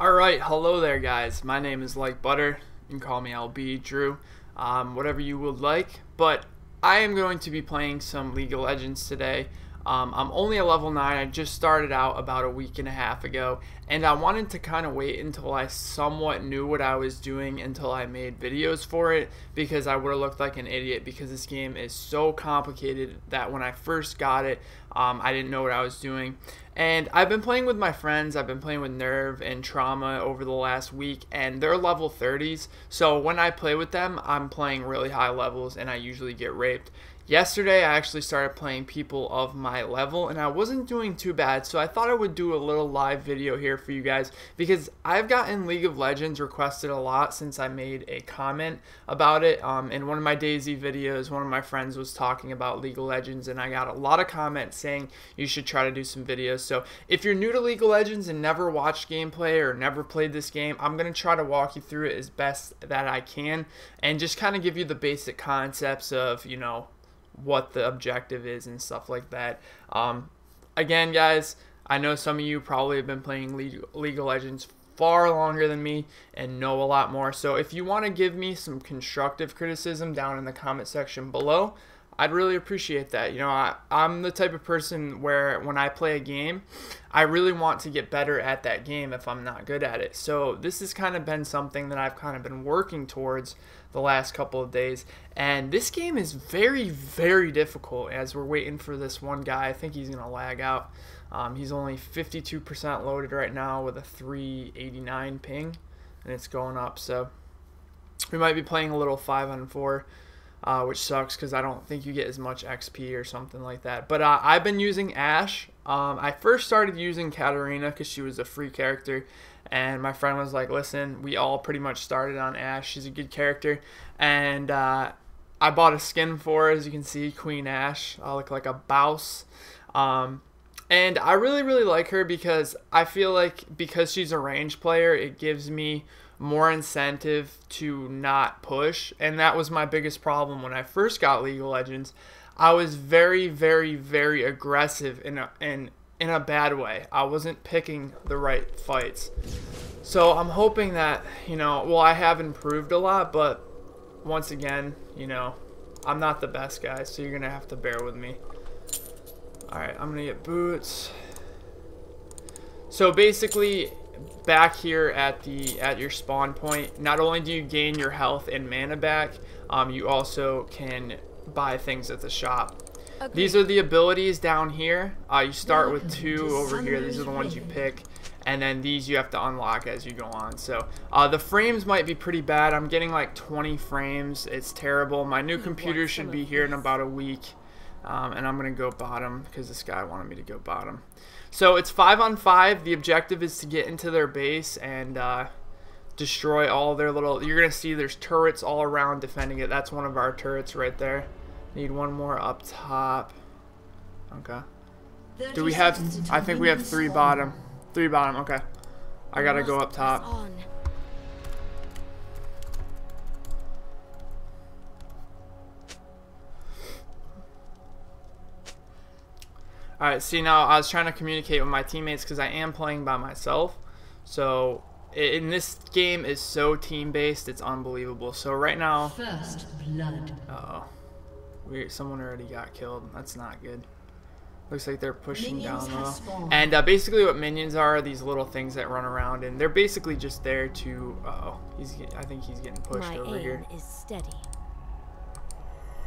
Alright, hello there guys. My name is Like Butter. You can call me LB, Drew, um, whatever you would like. But I am going to be playing some League of Legends today. Um, I'm only a level 9. I just started out about a week and a half ago. And I wanted to kind of wait until I somewhat knew what I was doing until I made videos for it. Because I would have looked like an idiot because this game is so complicated that when I first got it, um, I didn't know what I was doing. And I've been playing with my friends. I've been playing with Nerve and Trauma over the last week, and they're level 30s. So when I play with them, I'm playing really high levels, and I usually get raped. Yesterday, I actually started playing people of my level, and I wasn't doing too bad, so I thought I would do a little live video here for you guys because I've gotten League of Legends requested a lot since I made a comment about it. Um, in one of my DayZ videos, one of my friends was talking about League of Legends, and I got a lot of comments saying you should try to do some videos. So if you're new to League of Legends and never watched gameplay or never played this game, I'm going to try to walk you through it as best that I can and just kind of give you the basic concepts of, you know, what the objective is and stuff like that. Um, again, guys, I know some of you probably have been playing League, League of Legends far longer than me and know a lot more. So if you want to give me some constructive criticism down in the comment section below, I'd really appreciate that. You know, I, I'm the type of person where when I play a game, I really want to get better at that game if I'm not good at it. So this has kind of been something that I've kind of been working towards the last couple of days. And this game is very, very difficult as we're waiting for this one guy. I think he's going to lag out. Um, he's only 52% loaded right now with a 389 ping, and it's going up. So we might be playing a little 5 on 4 uh, which sucks because I don't think you get as much XP or something like that. But uh, I've been using Ashe. Um, I first started using Katarina because she was a free character, and my friend was like, "Listen, we all pretty much started on Ashe. She's a good character," and uh, I bought a skin for her, as you can see, Queen Ashe. I look like a bouse. Um, and I really, really like her because I feel like because she's a range player, it gives me more incentive to not push. And that was my biggest problem when I first got League of Legends. I was very, very, very aggressive in in, in a bad way. I wasn't picking the right fights. So I'm hoping that, you know, well, I have improved a lot, but once again, you know, I'm not the best guy, so you're going to have to bear with me. Alright, I'm going to get boots. So basically, back here at the at your spawn point, not only do you gain your health and mana back, um, you also can buy things at the shop. Okay. These are the abilities down here. Uh, you start with two over here. These are the ones you pick. And then these you have to unlock as you go on. So uh, the frames might be pretty bad. I'm getting like 20 frames. It's terrible. My new computer should be here in about a week. Um, and I'm going to go bottom because this guy wanted me to go bottom. So it's five on five. The objective is to get into their base and uh, destroy all their little... You're going to see there's turrets all around defending it. That's one of our turrets right there. Need one more up top. Okay. Do we have... I think we have three bottom. Three bottom. Okay. I got to go up top. Alright, see now I was trying to communicate with my teammates because I am playing by myself. So in this game is so team based, it's unbelievable. So right now First blood. Uh oh. We someone already got killed. That's not good. Looks like they're pushing minions down low. And uh, basically what minions are, are these little things that run around and they're basically just there to uh oh. He's I think he's getting pushed my over aim here. Is steady.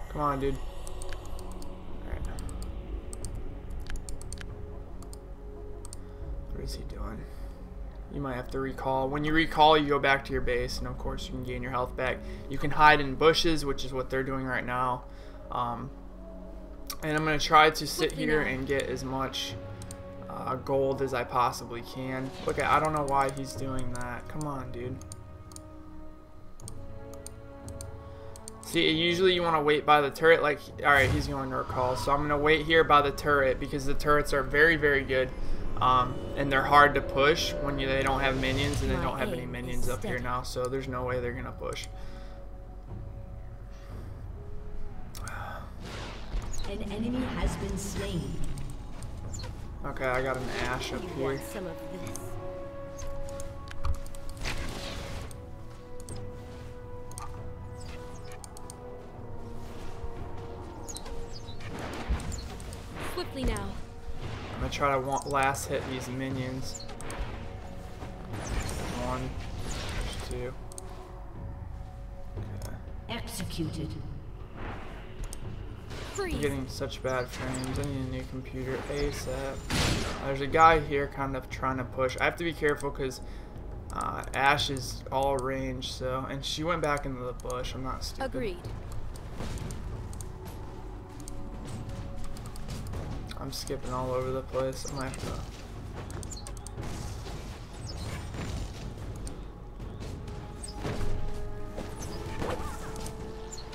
Come on, dude. What is he doing? You might have to recall. When you recall, you go back to your base, and of course, you can gain your health back. You can hide in bushes, which is what they're doing right now. Um, and I'm going to try to sit here and get as much uh, gold as I possibly can. Look, at, I don't know why he's doing that. Come on, dude. See, usually you want to wait by the turret. Like, alright, he's going to recall. So I'm going to wait here by the turret because the turrets are very, very good. Um, and they're hard to push when you, they don't have minions, and they don't have any minions up here now, so there's no way they're going to push. An enemy has been slain. Okay, I got an ash up you here. some of this. Quickly now. I'm gonna try to want last hit these minions. One, two. Okay. Executed. I'm getting such bad frames. I need a new computer ASAP. There's a guy here kind of trying to push. I have to be careful because uh, Ashe is all range, so and she went back into the bush. I'm not stupid. Agreed. I'm skipping all over the place. I might have to.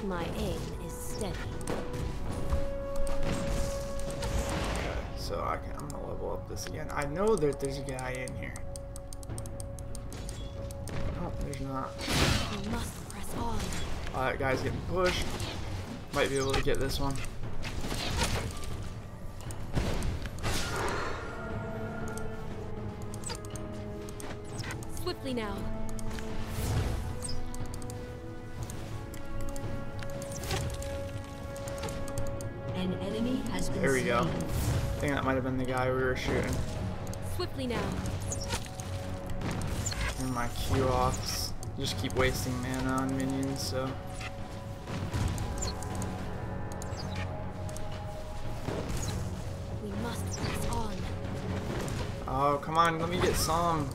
My aim this again. I know that there's a guy in here. Oh, there's not. We must press on. Uh, that guy's getting pushed. Might be able to get this one. Swiftly now. Guy we were shooting. Swiftly now. And my Q offs. Just keep wasting mana on minions, so. We must press on. Oh, come on, let me get some.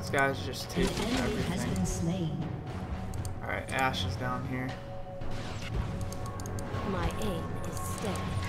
This guy's just An taking enemy has everything. been slain. Alright, Ashe is down here. My aim is steady.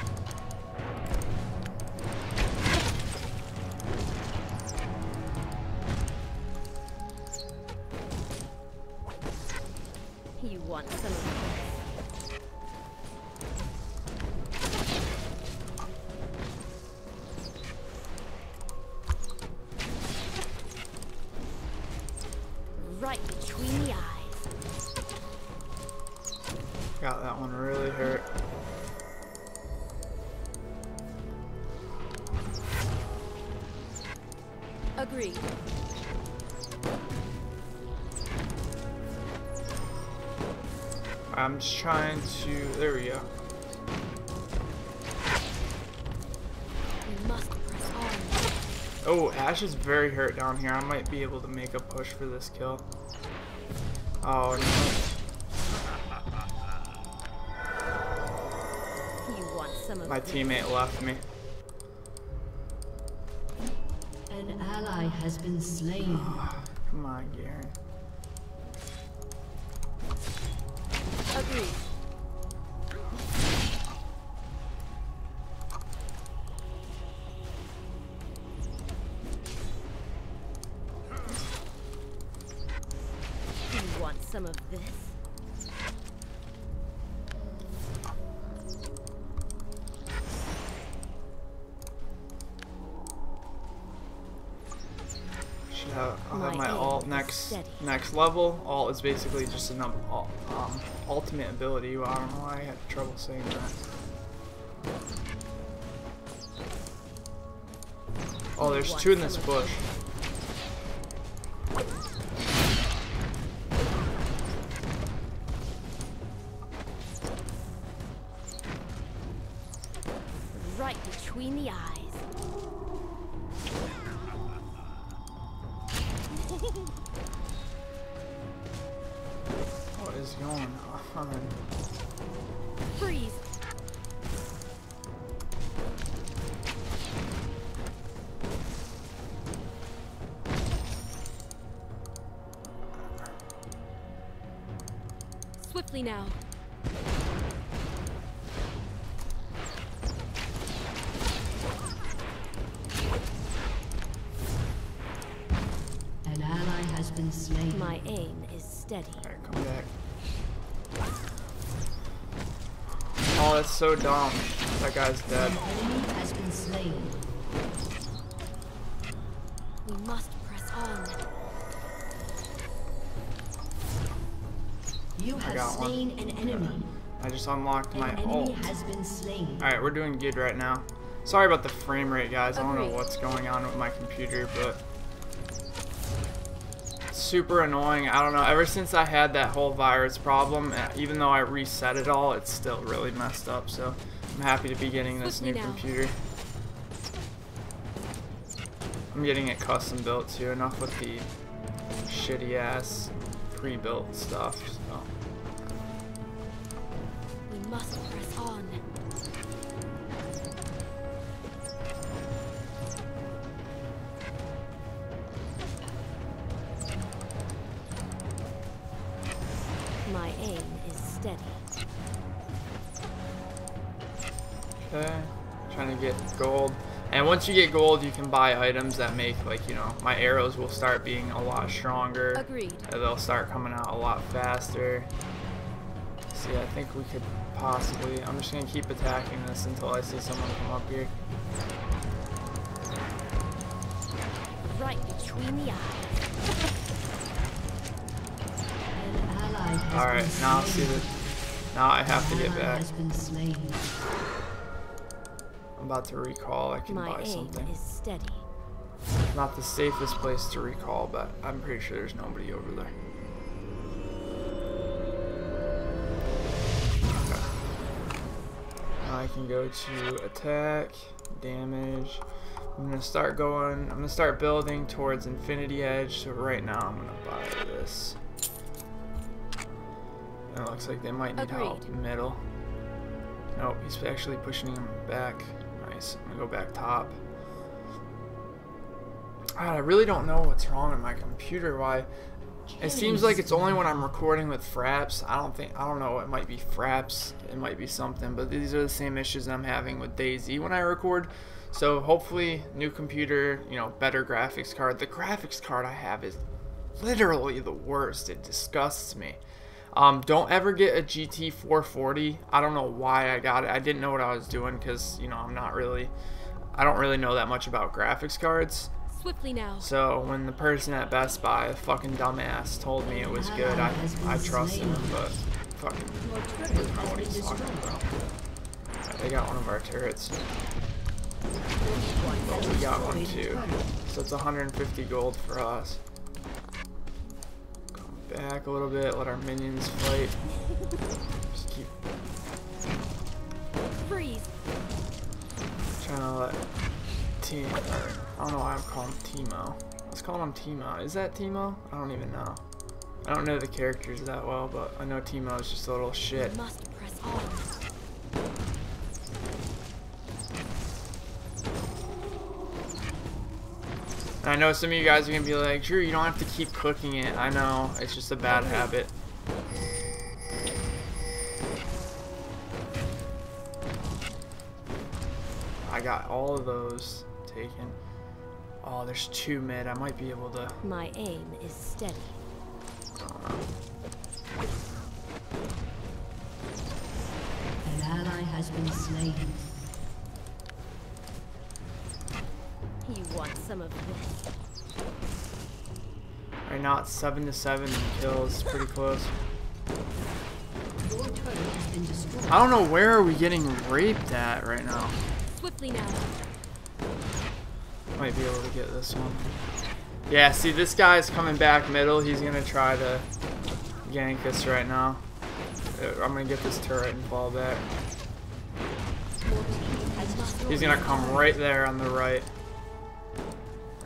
I'm just trying to. There we go. We must press on. Oh, Ashe is very hurt down here. I might be able to make a push for this kill. Oh You want some no, my teammate left me. An ally has been slain. Come on, Garen. Next level. Alt is basically just an um, um, ultimate ability. Well, I don't know why I had trouble saying that. Oh, there's two in this bush. Right between the eyes. Swiftly now. An ally has been slain. My aim is steady. Alright, come back. Oh, that's so dumb. That guy's dead. An enemy has been slain. We must press on. You have got one. slain an enemy. I just unlocked my ult. has been slain. Alright, we're doing good right now. Sorry about the frame rate, guys. I don't know what's going on with my computer, but super annoying. I don't know. Ever since I had that whole virus problem, uh, even though I reset it all, it's still really messed up. So I'm happy to be getting this new computer. I'm getting it custom built too. Enough with the shitty ass pre-built stuff. So. Must press on. My aim is steady. Okay, trying to get gold. And once you get gold, you can buy items that make, like, you know, my arrows will start being a lot stronger. Agreed. And they'll start coming out a lot faster. See, I think we could possibly... I'm just going to keep attacking this until I see someone come up here. Right between the eyes. An ally has Alright, now see that... Now I have to get back. has been slain. I'm about to recall. I can My buy something. is steady. Not the safest place to recall, but I'm pretty sure there's nobody over there. I can go to attack, damage. I'm gonna start going, I'm gonna start building towards Infinity Edge, so right now I'm gonna buy this. And it looks like they might need help Agreed. middle. Nope, he's actually pushing him back. Nice. I'm gonna go back top. God, I really don't know what's wrong with my computer. Why? It seems like it's only when I'm recording with Fraps. I don't think I don't know. It might be Fraps. It might be something. But these are the same issues I'm having with DayZ when I record. So hopefully, new computer, you know, better graphics card. The graphics card I have is literally the worst. It disgusts me. Um, don't ever get a GT 440. I don't know why I got it. I didn't know what I was doing because you know I'm not really. I don't really know that much about graphics cards. Swiftly now. So when the person at Best Buy, a fucking dumbass, told me it was good, I, I trusted him, but fucking doesn't know what he's talking about. Alright, They got one of our turrets. But we got one too. So it's 150 gold for us. Come back a little bit, let our minions fight. Just keep Freeze. trying to let Team. I don't know why I'm calling him Teemo. Let's call him Teemo. Is that Teemo? I don't even know. I don't know the characters that well, but I know Teemo is just a little shit. We must press on. And I know some of you guys are gonna be like, Drew, you don't have to keep cooking it. I know, it's just a bad habit. I got all of those taken. Oh, there's two mid. I might be able to. My aim is steady. I don't know. An ally has been slain. You want some of this? Right now it's seven to seven kills. Pretty close. Your turret has. I don't know where are we getting raped at right now. Swiftly now. Might be able to get this one. Yeah, see, this guy's coming back middle. He's gonna try to gank us right now. Uh, I'm gonna get this turret and fall back. He's gonna come right there on the right.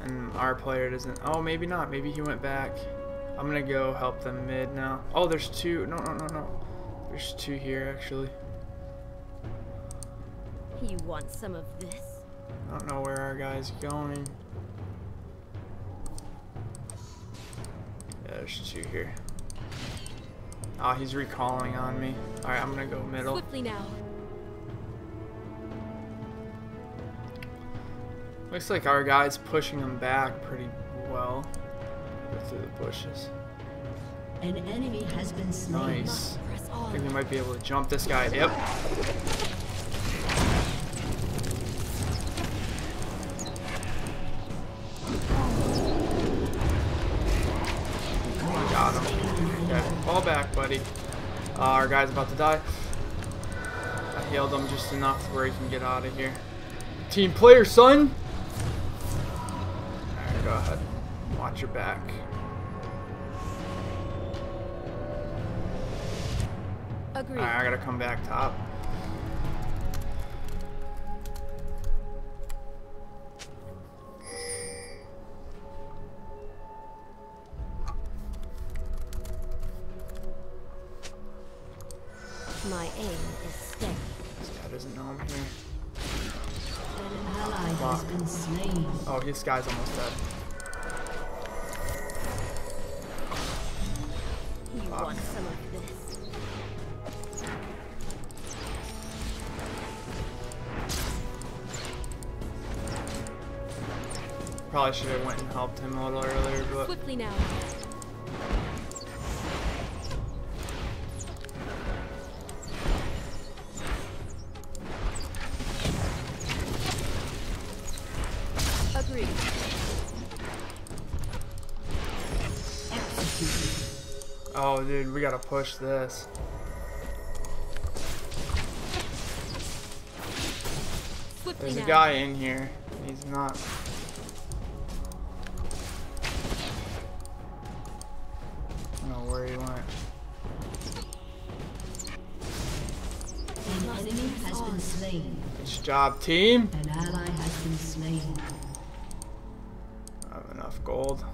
And our player doesn't. Oh, maybe not. Maybe he went back. I'm gonna go help them mid now. Oh, there's two. No, no, no, no. There's two here actually. You want some of this? I don't know where our guy's going. Yeah, there's two here. Oh, he's recalling on me. Alright, I'm gonna go middle. Swiftly now. Looks like our guy's pushing him back pretty well. Go through the bushes. An enemy has been slain. Nice. I think we might be able to jump this guy. Yep. Our guy's about to die. I healed him just enough where he can get out of here. Team player, son! Alright, go ahead. Watch your back. Agreed. Alright, I gotta come back top. My aim is steady. This guy doesn't know I'm here. An ally has been slain. Oh, this guy's almost dead. You Fuck. want some of this? Probably should have went and helped him a little earlier, but Swiftly now. Dude, we gotta push this. There's a guy in here. He's not. I don't know where he went. An enemy has been slain. Good job, team. An ally has been slain. I have enough gold.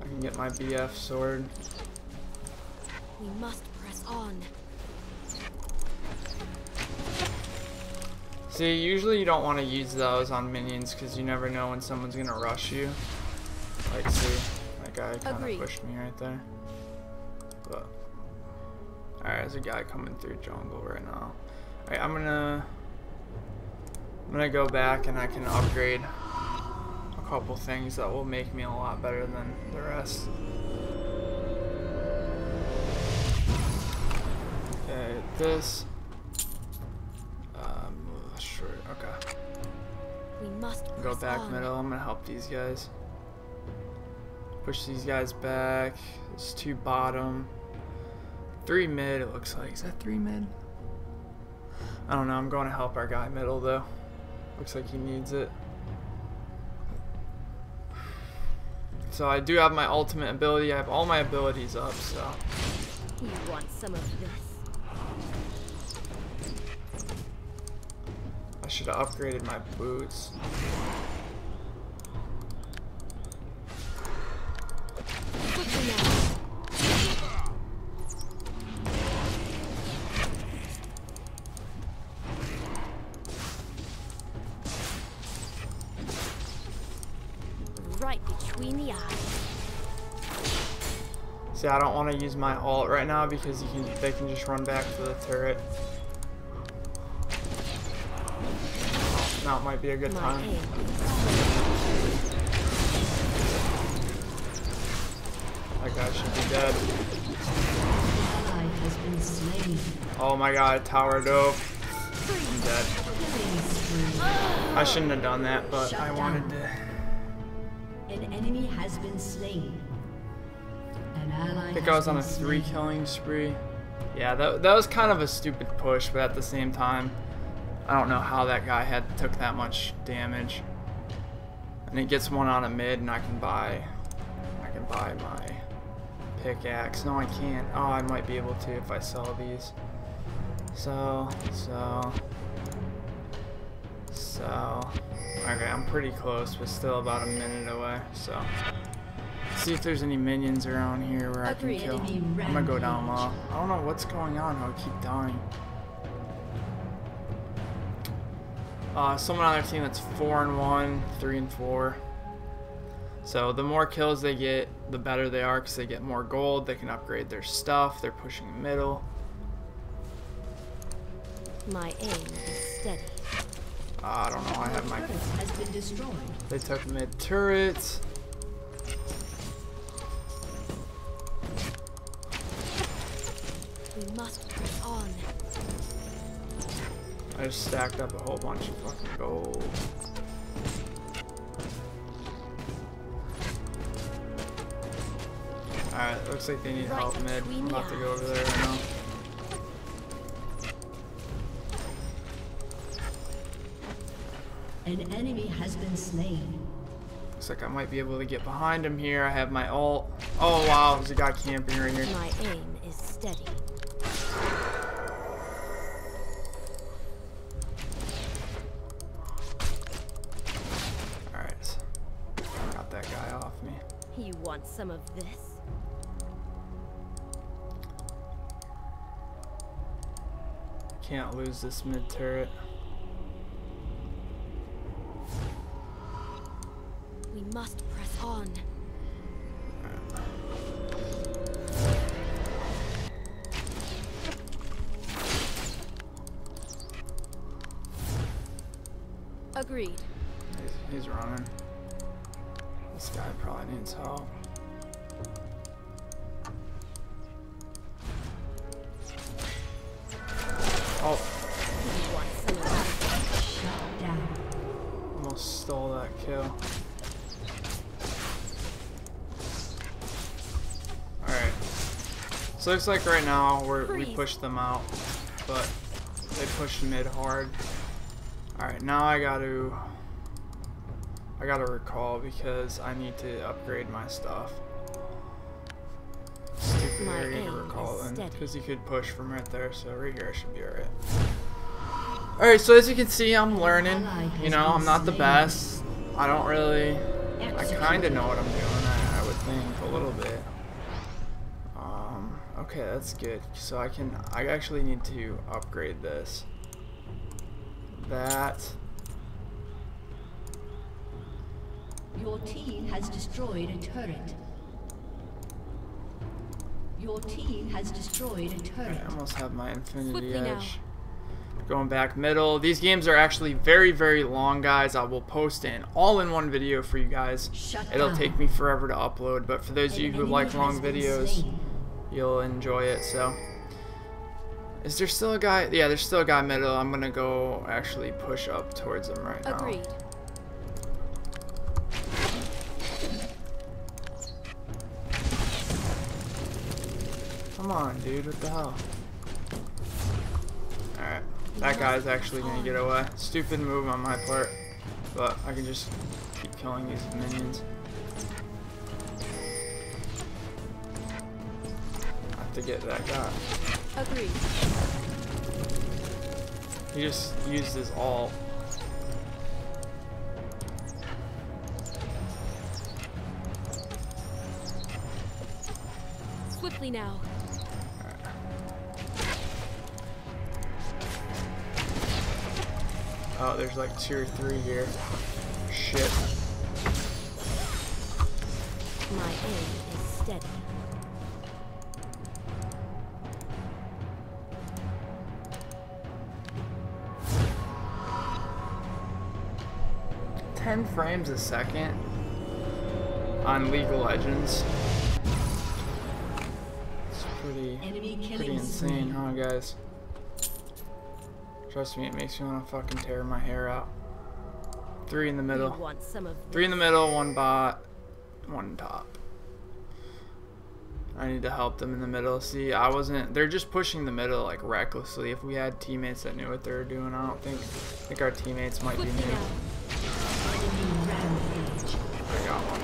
I can get my BF sword. We must press on. See, usually you don't want to use those on minions because you never know when someone's gonna rush you. Like, see, that guy kind of pushed me right there. But alright, there's a guy coming through jungle right now. Alright, I'm gonna I'm gonna go back and I can upgrade a couple things that will make me a lot better than the rest. This. Um, sure. Okay. We must Go back on. middle. I'm gonna help these guys. Push these guys back. It's two bottom. Three mid, it looks like. Is that three mid? I don't know. I'm going to help our guy middle, though. Looks like he needs it. So I do have my ultimate ability. I have all my abilities up, so. You want some of this? Should have upgraded my boots. Right between the eyes. See, I don't want to use my alt right now because you can they can just run back to the turret. Now might be a good time. That guy should be dead. Ally has been slain. Oh my god, tower dope. I'm dead. I shouldn't have done that, but I wanted to. An enemy has been slain. I think I was on a three killing spree. Yeah, that, that was kind of a stupid push, but at the same time, I don't know how that guy had took that much damage. And he gets one on a mid, and I can buy, I can buy my pickaxe. No, I can't. Oh, I might be able to if I sell these. So, so, so. Okay, I'm pretty close, but still about a minute away. So, see if there's any minions around here where I can kill. I'm gonna go down low. I don't know what's going on. I'll keep dying. Uh, someone on their team that's four and one, three and four. So the more kills they get, the better they are because they get more gold. They can upgrade their stuff. They're pushing middle. My aim is steady. Uh, I don't know. I have my. Turret has been destroyed. They took mid turret. We must press on. I just stacked up a whole bunch of fucking gold. Alright, looks like they need help mid. I'm about to go over there right now. An enemy has been slain. Looks like I might be able to get behind him here. I have my ult. Oh wow, there's a guy camping right here. My aim lose this mid turret. Oh, We want some of this. Shut down. almost stole that kill. Alright. So looks like right now we're, we pushed them out, but they pushed mid hard. Alright, now I gotta I gotta recall because I need to upgrade my stuff. My area to aim recall in because you could push from right there, so right here I should be alright. Alright, so as you can see, I'm learning. You know, I'm not the best. I don't really. I kind of know what I'm doing. I, I would think a little bit. Um. Okay, that's good. So I can. I actually need to upgrade this. That. Your team has destroyed a turret. Your team has destroyed a turret. I almost have my Infinity Swiftly now. Edge. Going back middle. These games are actually very, very long, guys. I will post an all-in-one video for you guys. Shut It'll down. take me forever to upload, but for those of you who like long videos, slain. you'll enjoy it. So, is there still a guy? Yeah, there's still a guy middle. I'm gonna go actually push up towards him right now. Agreed. Come on, dude. What the hell? Alright. That guy's actually gonna get away. Stupid move on my part. But I can just keep killing these minions. I have to get that guy. Agreed. He just used his all. Swiftly now. Oh, there's like two or three here. Shit. My aim is steady. Ten frames a second on League of Legends. It's pretty, Enemy pretty insane, huh, guys? Trust me, it makes me want to fucking tear my hair out. Three in the middle. We want some of this. Three in the middle, one bot, one top. I need to help them in the middle. See, I wasn't. They're just pushing the middle like recklessly. If we had teammates that knew what they were doing, I don't think. I think our teammates might be new. now. Enemy rampage. I got one.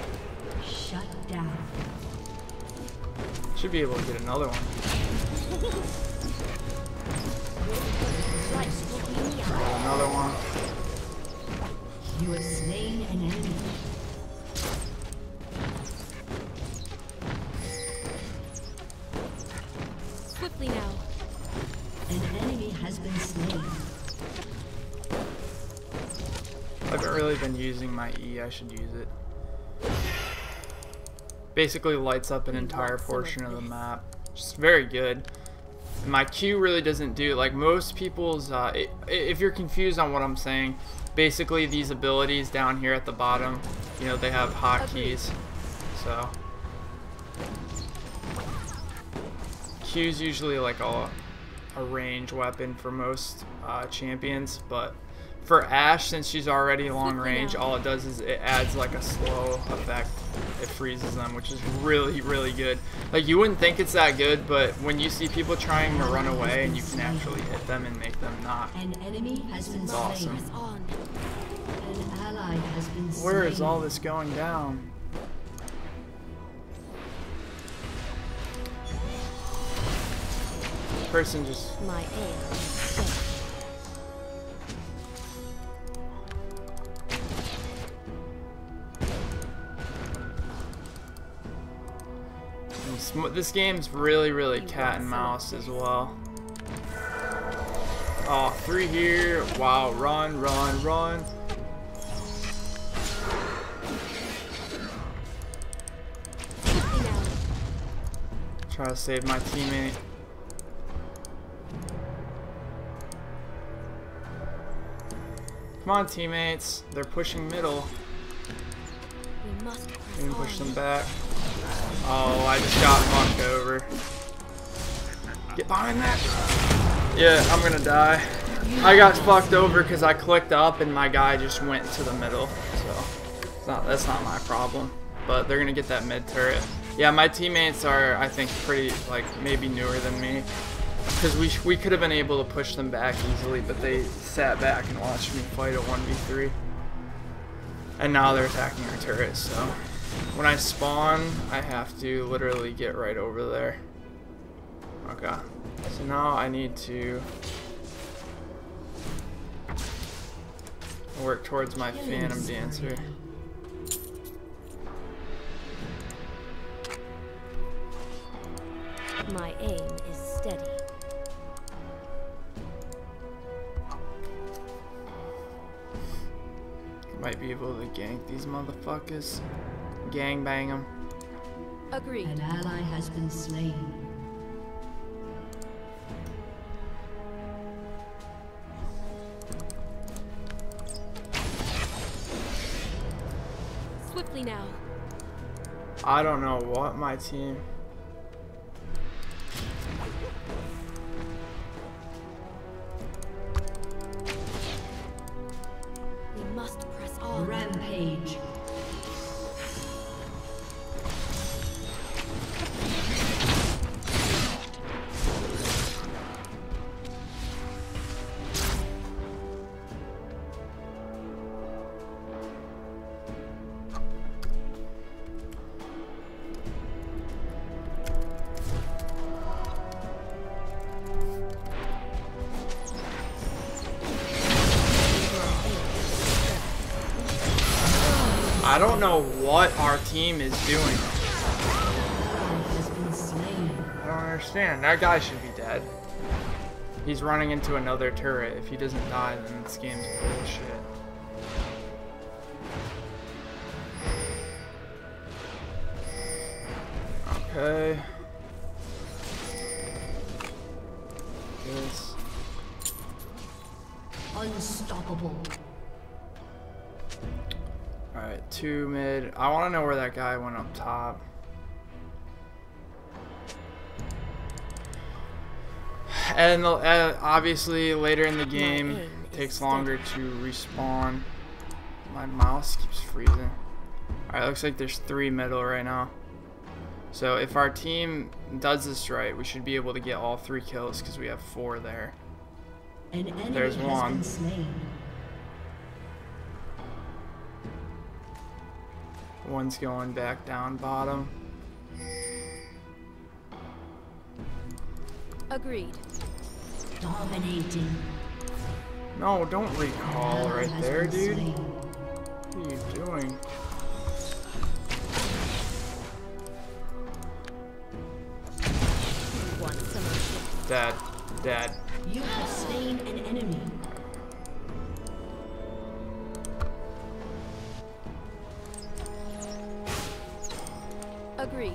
Shut down. Should be able to get another one. another one. You have slain an enemy. Swiftly now. An enemy has been slain. I haven't really been using my E. I should use it. Basically lights up an entire want some of portion of the map. Just very good. My Q really doesn't do like most people's. Uh, i i if you're confused on what I'm saying, basically these abilities down here at the bottom, you know, they have hotkeys. So Q's usually like a a range weapon for most uh, champions, but for Ashe, since she's already long range, all it does is it adds like a slow effect. It freezes them, which is really, really good. Like you wouldn't think it's that good, but when you see people trying to run away and you can actually hit them and make them not. An enemy has been It's slain. awesome. An ally has been slain. Where is all this going down? Person just My aim steady. This- game's really, really cat and mouse as well. Oh, three here. Wow, run, run, run. Try to save my teammate. Come on, teammates. They're pushing middle. We must press We can on. push them back. Oh, I just got fucked over. Get behind that. Yeah, I'm gonna die. I got fucked over because I clicked up and my guy just went to the middle. So it's not, that's not my problem. But they're gonna get that mid turret. Yeah, my teammates are, I think, pretty like maybe newer than me. Because we, we could have been able to push them back easily, but they sat back and watched me fight a 1v3. And now they're attacking our turret, so when I spawn, I have to literally get right over there. Okay. So now I need to work towards my Phantom Dancer. My aim is steady. Might be able to gank these motherfuckers. Gang bang them. Agreed. An ally has been slain. Swiftly now. I don't know what my team. I don't know what our team is doing. Ally has been slain. I don't understand. That guy should be dead. He's running into another turret. If he doesn't die, then this game's bullshit. Okay. Know where went up top. And uh, obviously later in the game aim it is takes longer to respawn. My mouse keeps freezing. Alright, looks like there's three middle right now. So if our team does this right, we should be able to get all three kills because we have four there. An enemy There's has one. One's going back down bottom. Agreed. Dominating. No, don't recall right there, dude. What are you doing? You want some of this? Dead. Dead. You have slain an enemy. Agreed.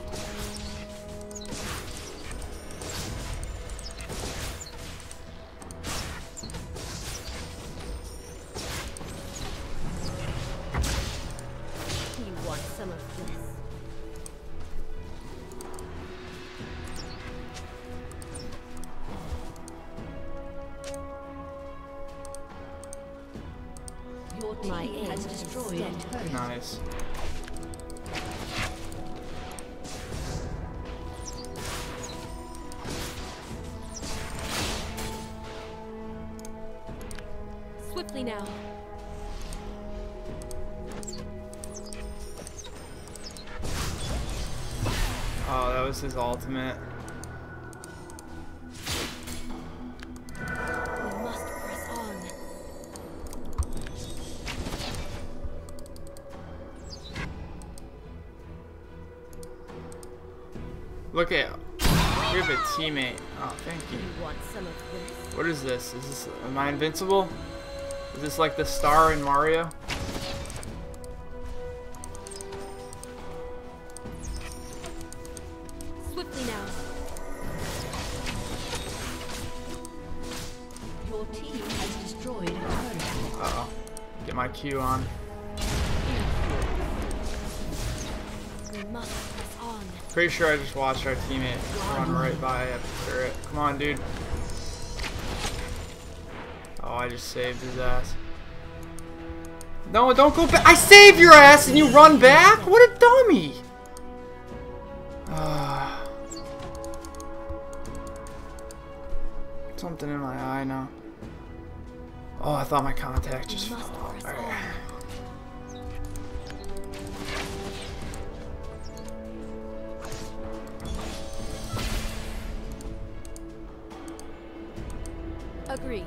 You want some of this? Your My team has destroyed a steady. Nice. His ultimate. Look at We have a teammate. Oh, thank you. What is this? Is this am I invincible? Is this like the star in Mario? Pretty sure I just watched our teammate run right by a turret. Come on, dude. Oh, I just saved his ass. No, don't go back. I saved your ass and you run back? What a dummy. Ah. Something in my eye now. Oh, I thought my contact just fell Agreed.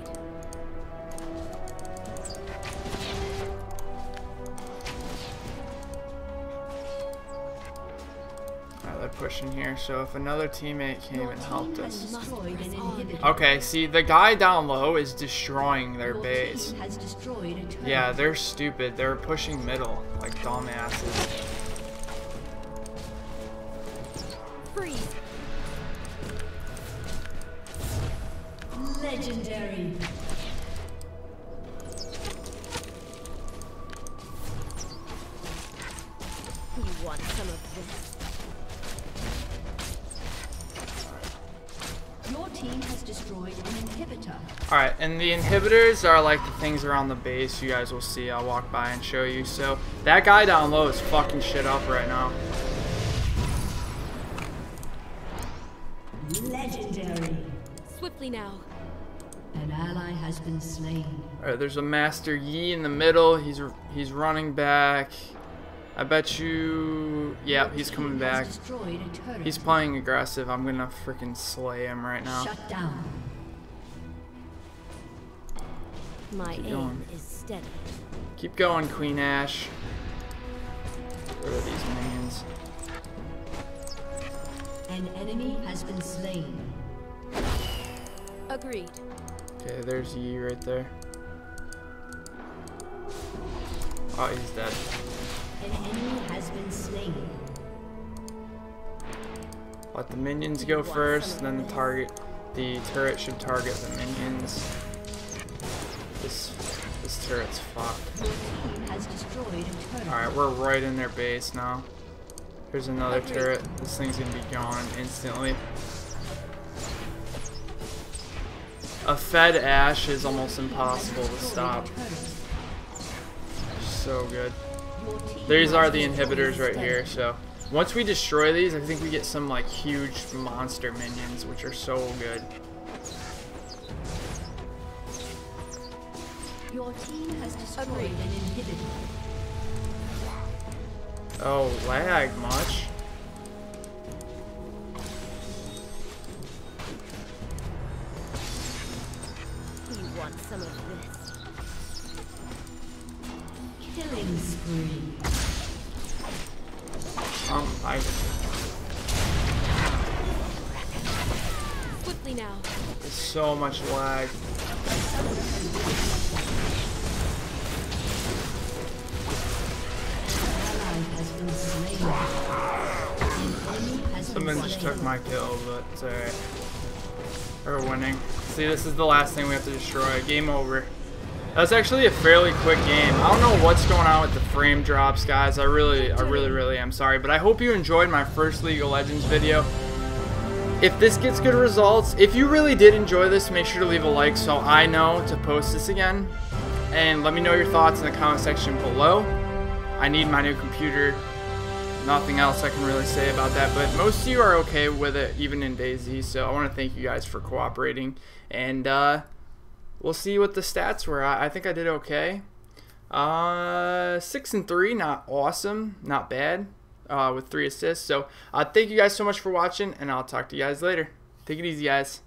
Alright, they're pushing here. So if another teammate came Your and helped us. destroyed an inhibitor. Okay, see, the guy down low is destroying their Your base. team has destroyed a turret. Yeah, they're stupid. They're pushing middle like dumbasses. Legendary. You want some of this? Your team has destroyed an inhibitor. Alright, and the inhibitors are like the things around the base you guys will see. I'll walk by and show you. So, that guy down low is fucking shit up right now. Has been slain. Alright, there's a Master Yi in the middle. He's he's running back. I bet you... Yeah, he's coming back. Has destroyed a turret. He's playing aggressive. I'm gonna freaking slay him right now. Shut down. My Keep aim going. is steady. Keep going, Queen Ashe. Get rid of these minions. An enemy has been slain. Agreed. Okay, there's Yi right there. Oh, he's dead. An enemy has been slain. Let the minions go first, then the target, the turret should target the minions. This, this turret's fucked. Your team has destroyed a turret. Alright, we're right in their base now. Here's another turret. This thing's gonna be gone instantly. A fed Ashe is almost impossible to stop. So good. These are the inhibitors right here, so once we destroy these, I think we get some like huge monster minions, which are so good. Your team has destroyed an inhibitor. Oh, lag much? Swiftly now. there's so much lag. Someone just took my kill, but it's alright. We're winning. See, this is the last thing we have to destroy. Game over. That's actually a fairly quick game. I don't know what's going on with the frame drops, guys. I really, I really, really am sorry. But I hope you enjoyed my first League of Legends video. If this gets good results, if you really did enjoy this, make sure to leave a like so I know to post this again. And let me know your thoughts in the comment section below. I need my new computer nothing else I can really say about that. But most of you are okay with it, even in DayZ. So I want to thank you guys for cooperating. And uh, we'll see what the stats were. I, I think I did okay. Uh, six and three, not awesome, not bad. Uh, with three assists. So uh, thank you guys so much for watching, and I'll talk to you guys later. Take it easy, guys.